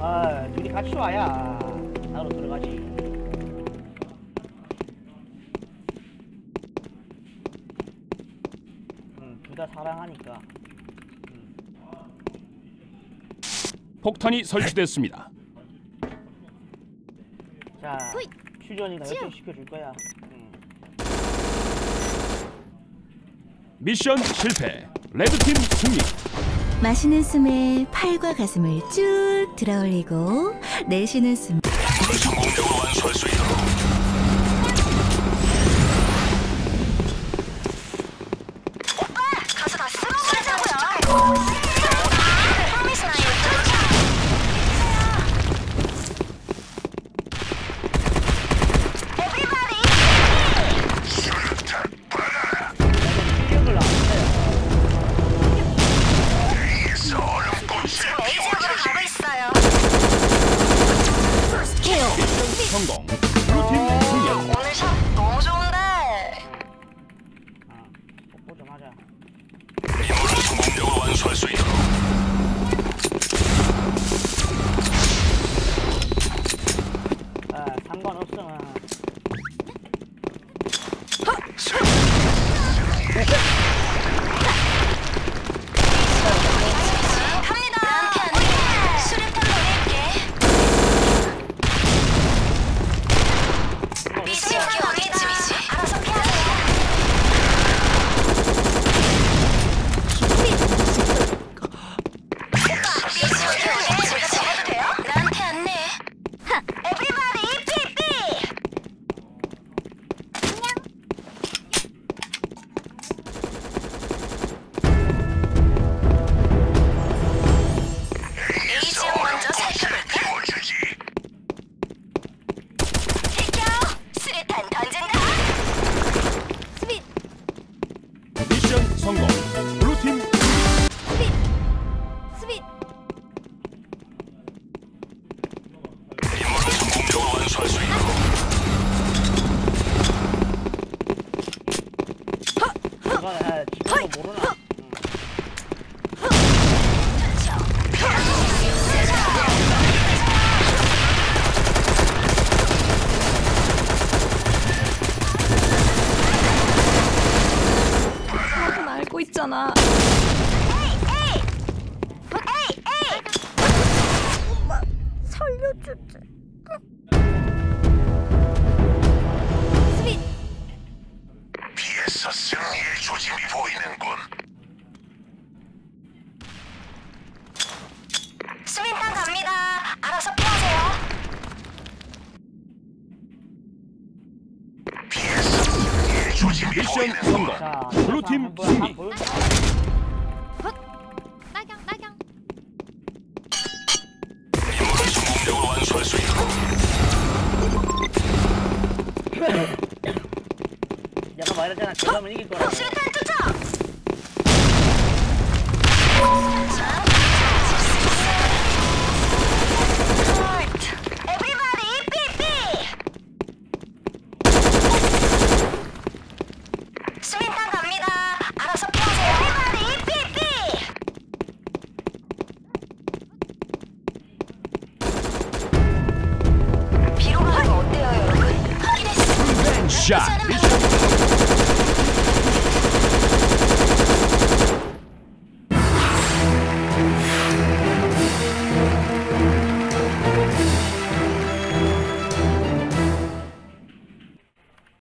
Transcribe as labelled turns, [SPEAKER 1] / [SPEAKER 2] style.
[SPEAKER 1] 아 둘이 같이 와야 나로 들어가지 응 둘 다 사랑하니까
[SPEAKER 2] 폭탄이 설치됐습니다.
[SPEAKER 1] 자
[SPEAKER 3] 호잇.
[SPEAKER 1] 퓨전이가
[SPEAKER 3] 찌우.
[SPEAKER 1] 열정 시켜줄 거야 응.
[SPEAKER 2] 미션 실패. 레드팀 승리.
[SPEAKER 3] 마시는 숨에 팔과 가슴을 쭉 들어 올리고 내쉬는 숨
[SPEAKER 4] 살려주지 sweet!
[SPEAKER 5] 피해서 승리의 조짐이 보이는군.
[SPEAKER 4] 수류탄 갑니다 알아서 피하세요
[SPEAKER 5] 피해서 승리의 조짐이
[SPEAKER 2] 미션
[SPEAKER 5] 보이는군.
[SPEAKER 2] 성공.
[SPEAKER 1] 자
[SPEAKER 2] 블루팀 승리.
[SPEAKER 1] 내가 말했잖아 저
[SPEAKER 4] 비